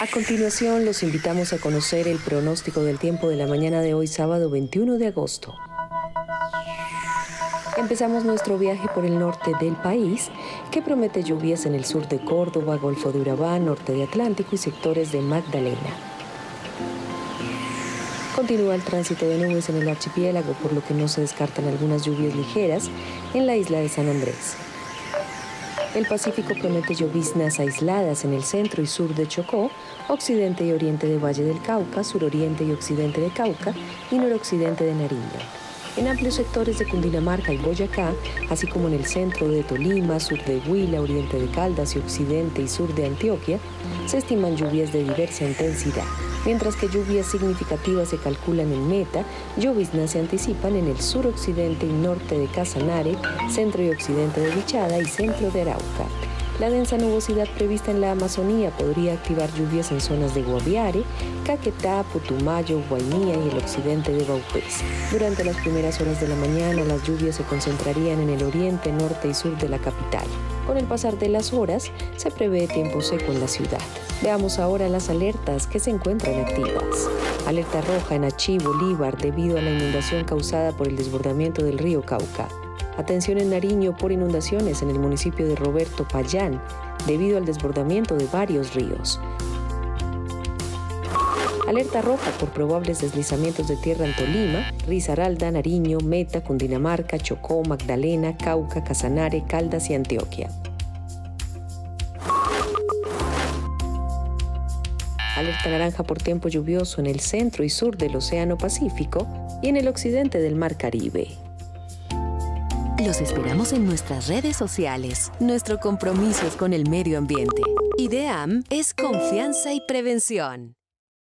A continuación, los invitamos a conocer el pronóstico del tiempo de la mañana de hoy, sábado 21 de agosto. Empezamos nuestro viaje por el norte del país, que promete lluvias en el sur de Córdoba, Golfo de Urabá, norte de Atlántico y sectores de Magdalena. Continúa el tránsito de nubes en el archipiélago, por lo que no se descartan algunas lluvias ligeras en la isla de San Andrés. El Pacífico promete lloviznas aisladas en el centro y sur de Chocó, occidente y oriente de Valle del Cauca, suroriente y occidente de Cauca y noroccidente de Nariño. En amplios sectores de Cundinamarca y Boyacá, así como en el centro de Tolima, sur de Huila, oriente de Caldas y occidente y sur de Antioquia, se estiman lluvias de diversa intensidad. Mientras que lluvias significativas se calculan en Meta, lloviznas se anticipan en el suroccidente y norte de Casanare, centro y occidente de Vichada y centro de Arauca. La densa nubosidad prevista en la Amazonía podría activar lluvias en zonas de Guaviare, Caquetá, Putumayo, Guainía y el occidente de Baupés. Durante las primeras horas de la mañana, las lluvias se concentrarían en el oriente, norte y sur de la capital. Con el pasar de las horas, se prevé tiempo seco en la ciudad. Veamos ahora las alertas que se encuentran activas. Alerta roja en Achí, Bolívar, debido a la inundación causada por el desbordamiento del río Cauca. Atención en Nariño por inundaciones en el municipio de Roberto Payán, debido al desbordamiento de varios ríos. Alerta roja por probables deslizamientos de tierra en Tolima, Risaralda, Nariño, Meta, Cundinamarca, Chocó, Magdalena, Cauca, Casanare, Caldas y Antioquia. Alerta naranja por tiempo lluvioso en el centro y sur del Océano Pacífico y en el occidente del Mar Caribe. Los esperamos en nuestras redes sociales. Nuestro compromiso es con el medio ambiente. IDEAM es confianza y prevención.